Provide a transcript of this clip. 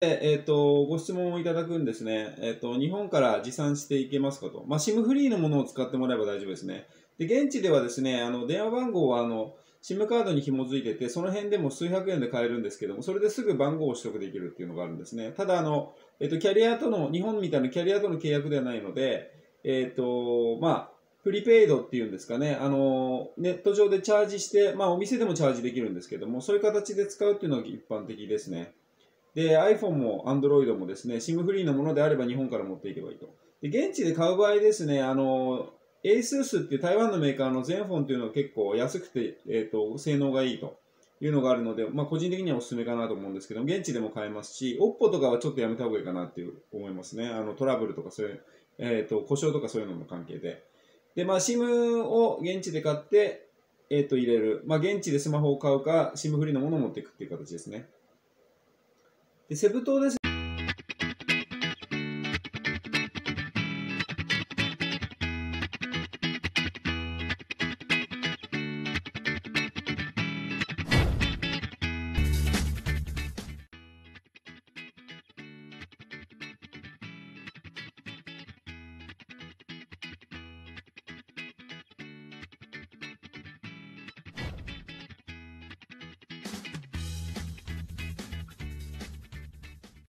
えっ、と、ご質問をいただくんですね。えっ、と、日本から持参していけますかと。まあ、SIM フリーのものを使ってもらえば大丈夫ですね。で、現地ではですね、あの、電話番号は、あの、SIM カードに紐づいてて、その辺でも数百円で買えるんですけども、それですぐ番号を取得できるっていうのがあるんですね。ただ、あの、えっ、と、キャリアとの、日本みたいなキャリアとの契約ではないので、えっ、と、まあ、プリペイドっていうんですかね、あの、ネット上でチャージして、まあ、お店でもチャージできるんですけども、そういう形で使うっていうのが一般的ですね。で、iPhone も Android もですね、SIM フリーのものであれば日本から持っていけばいいと。で、現地で買う場合ですね、あの、ASUS っていう台湾のメーカーの全フォンっていうのは結構安くて、えっ、ー、と、性能がいいというのがあるので、まあ、個人的にはおすすめかなと思うんですけど、現地でも買えますし、OPPO とかはちょっとやめた方がいいかなっていう思いますね。あの、トラブルとかそういう、えっ、ー、と、故障とかそういうのの関係で。で、まあ、SIM を現地で買って、えっ、ー、と、入れる。まあ、現地でスマホを買うか、SIM フリーのものを持っていくっていう形ですね。で、セブ島です